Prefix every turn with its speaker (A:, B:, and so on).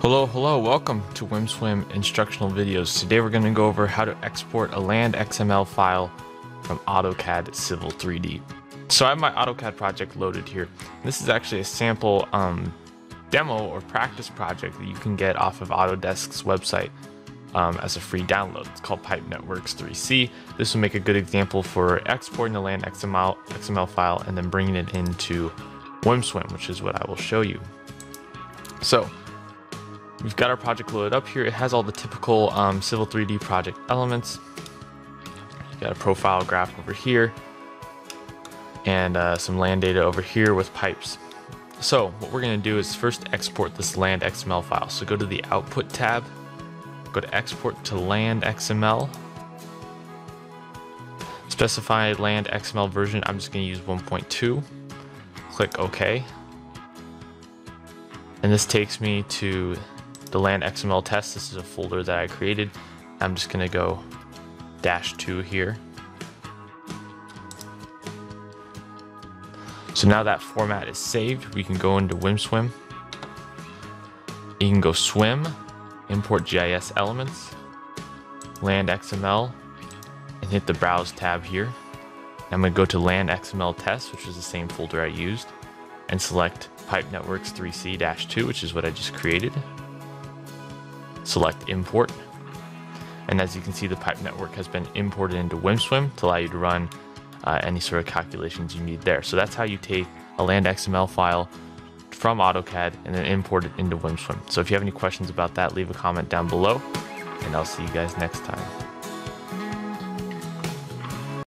A: Hello, hello, welcome to WimSwim instructional videos. Today we're going to go over how to export a land XML file from AutoCAD Civil 3D. So I have my AutoCAD project loaded here. This is actually a sample um, demo or practice project that you can get off of Autodesk's website um, as a free download. It's called Pipe Networks 3C. This will make a good example for exporting the land XML, XML file and then bringing it into WimSwim, which is what I will show you. So We've got our project loaded up here. It has all the typical um, Civil 3D project elements. You got a profile graph over here and uh, some land data over here with pipes. So what we're going to do is first export this land XML file. So go to the output tab, go to export to land XML, specify land XML version. I'm just going to use 1.2. Click OK. And this takes me to the land XML test. This is a folder that I created. I'm just gonna go dash two here. So now that format is saved, we can go into WimSwim. You can go swim, import GIS elements, land XML, and hit the browse tab here. I'm gonna go to land XML test, which is the same folder I used, and select Pipe Networks 3C-2, which is what I just created select import. And as you can see, the pipe network has been imported into WimSwim to allow you to run uh, any sort of calculations you need there. So that's how you take a land XML file from AutoCAD and then import it into WimSwim. So if you have any questions about that, leave a comment down below and I'll see you guys next time.